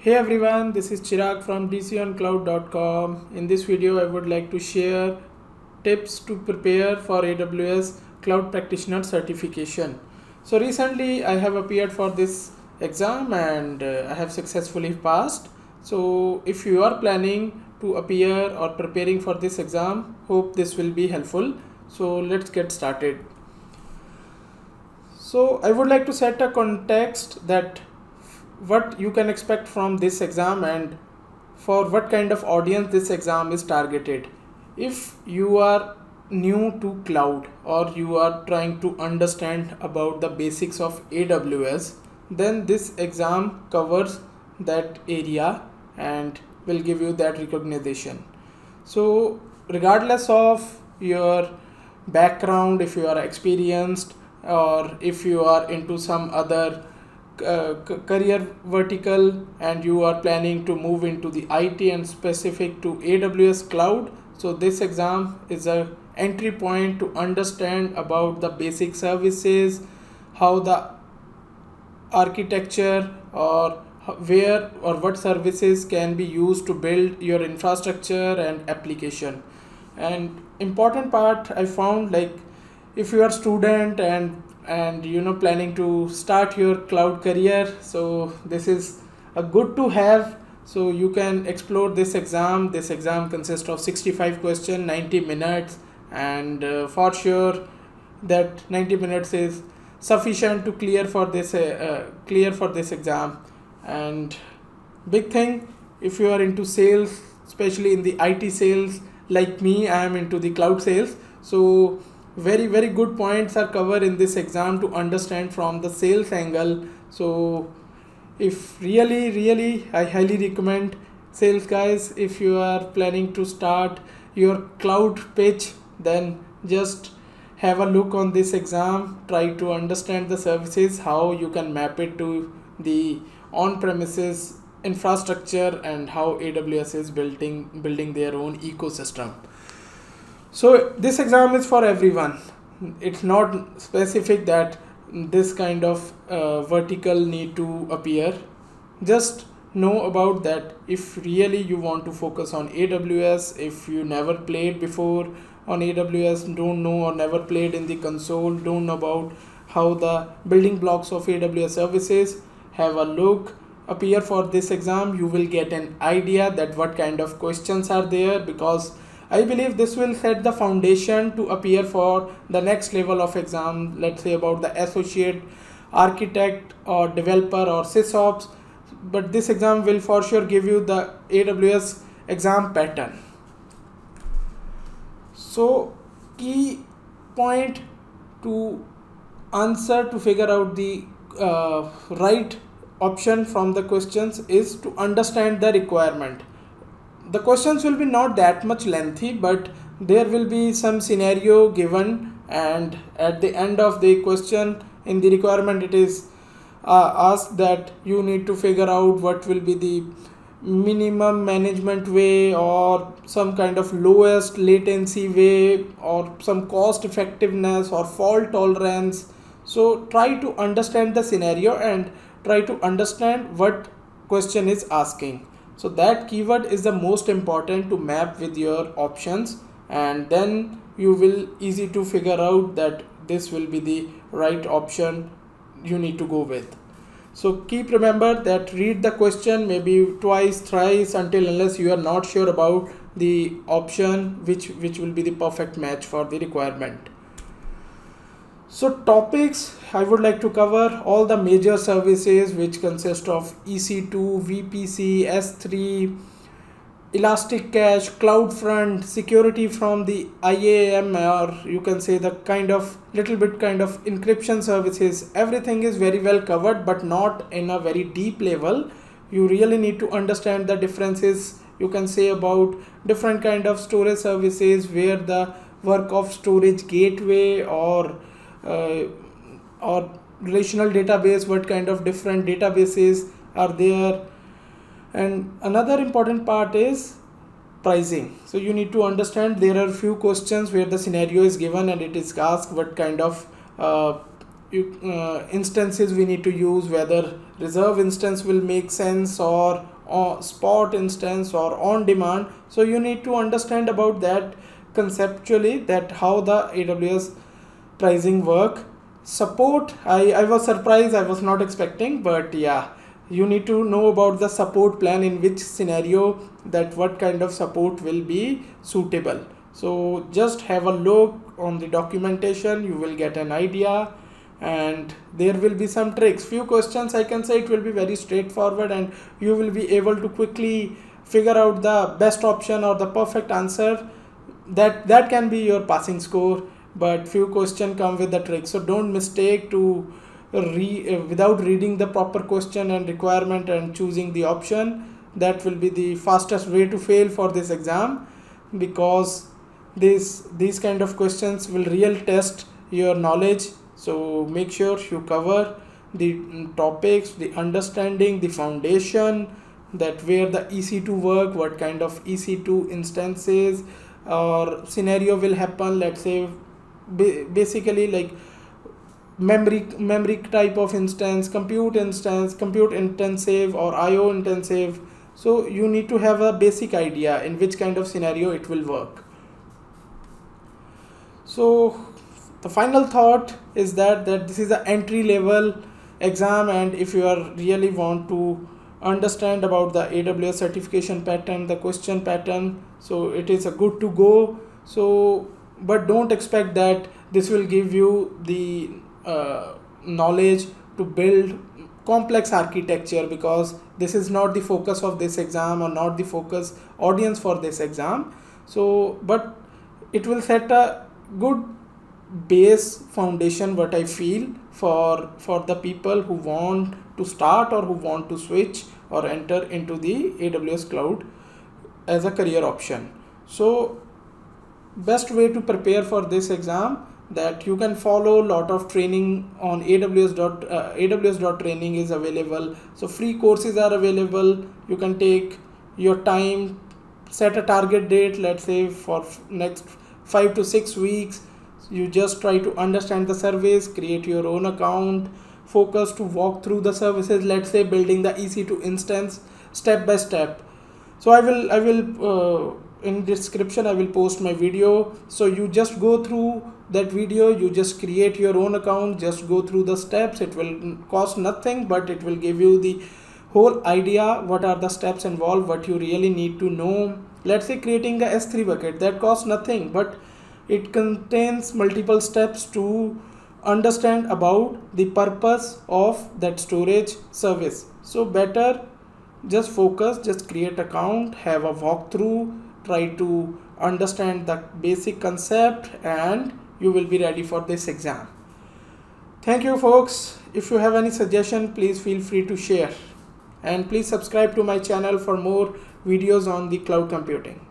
Hey everyone, this is Chirag from dconcloud.com. In this video, I would like to share tips to prepare for AWS Cloud Practitioner certification. So recently, I have appeared for this exam and uh, I have successfully passed. So if you are planning to appear or preparing for this exam, hope this will be helpful. So let's get started. So I would like to set a context that what you can expect from this exam and for what kind of audience this exam is targeted. If you are new to cloud or you are trying to understand about the basics of AWS, then this exam covers that area and will give you that recognition. So regardless of your background, if you are experienced or if you are into some other uh, career vertical and you are planning to move into the IT and specific to AWS cloud. So this exam is a entry point to understand about the basic services how the architecture or where or what services can be used to build your infrastructure and application. And important part i found like if you are student and and you know planning to start your cloud career. So this is a good to have. So you can explore this exam. This exam consists of 65 question 90 minutes. And uh, for sure that 90 minutes is sufficient to clear for this uh, uh, clear for this exam. And big thing if you are into sales especially in the IT sales like me I am into the cloud sales. So very very good points are covered in this exam to understand from the sales angle. So if really really i highly recommend sales guys if you are planning to start your cloud pitch then just have a look on this exam. Try to understand the services how you can map it to the on premises infrastructure and how aws is building building their own ecosystem so this exam is for everyone. It's not specific that this kind of uh, vertical need to appear. Just know about that if really you want to focus on aws if you never played before on aws don't know or never played in the console don't know about how the building blocks of aws services have a look appear for this exam you will get an idea that what kind of questions are there because I believe this will set the foundation to appear for the next level of exam, let's say about the associate architect or developer or sysops. But this exam will for sure give you the AWS exam pattern. So key point to answer to figure out the uh, right option from the questions is to understand the requirement the questions will be not that much lengthy but there will be some scenario given and at the end of the question in the requirement it is uh, asked that you need to figure out what will be the minimum management way or some kind of lowest latency way or some cost effectiveness or fault tolerance. So try to understand the scenario and try to understand what question is asking so that keyword is the most important to map with your options and then you will easy to figure out that this will be the right option you need to go with. So keep remember that read the question maybe twice thrice until unless you are not sure about the option which which will be the perfect match for the requirement so topics I would like to cover all the major services which consist of EC2, VPC, S3, ElastiCache, CloudFront, security from the IAM or you can say the kind of little bit kind of encryption services. Everything is very well covered but not in a very deep level. You really need to understand the differences you can say about different kind of storage services where the work of storage gateway or or relational database what kind of different databases are there? And another important part is pricing. So you need to understand there are few questions where the scenario is given and it is asked what kind of uh, you, uh, instances we need to use whether reserve instance will make sense or, or spot instance or on demand. So you need to understand about that conceptually that how the aws pricing work. Support I, I was surprised i was not expecting but yeah. You need to know about the support plan in which scenario that what kind of support will be suitable. So just have a look on the documentation you will get an idea. And there will be some tricks. Few questions i can say it will be very straightforward and you will be able to quickly figure out the best option or the perfect answer that that can be your passing score but few question come with the trick. So don't mistake to re, uh, without reading the proper question and requirement and choosing the option that will be the fastest way to fail for this exam because this these kind of questions will real test your knowledge. So make sure you cover the topics the understanding the foundation that where the ec2 work what kind of ec2 instances or scenario will happen. Let's say basically like memory memory type of instance compute instance compute intensive or io intensive. So you need to have a basic idea in which kind of scenario it will work. So the final thought is that that this is an entry level exam and if you are really want to understand about the aws certification pattern the question pattern so it is a good to go. So but don't expect that this will give you the uh, knowledge to build complex architecture because this is not the focus of this exam or not the focus audience for this exam. So but it will set a good base foundation what i feel for for the people who want to start or who want to switch or enter into the aws cloud as a career option. So best way to prepare for this exam that you can follow a lot of training on aws dot uh, aws dot training is available. So free courses are available. You can take your time set a target date let's say for next 5 to 6 weeks. You just try to understand the service create your own account focus to walk through the services let's say building the ec2 instance step by step. So i will i will uh, in description i will post my video. So you just go through that video you just create your own account just go through the steps. It will cost nothing but it will give you the whole idea what are the steps involved what you really need to know. Let's say creating a s3 bucket that costs nothing but it contains multiple steps to understand about the purpose of that storage service. So better just focus just create account have a walkthrough try to understand the basic concept and you will be ready for this exam. Thank you folks. If you have any suggestion please feel free to share. And please subscribe to my channel for more videos on the cloud computing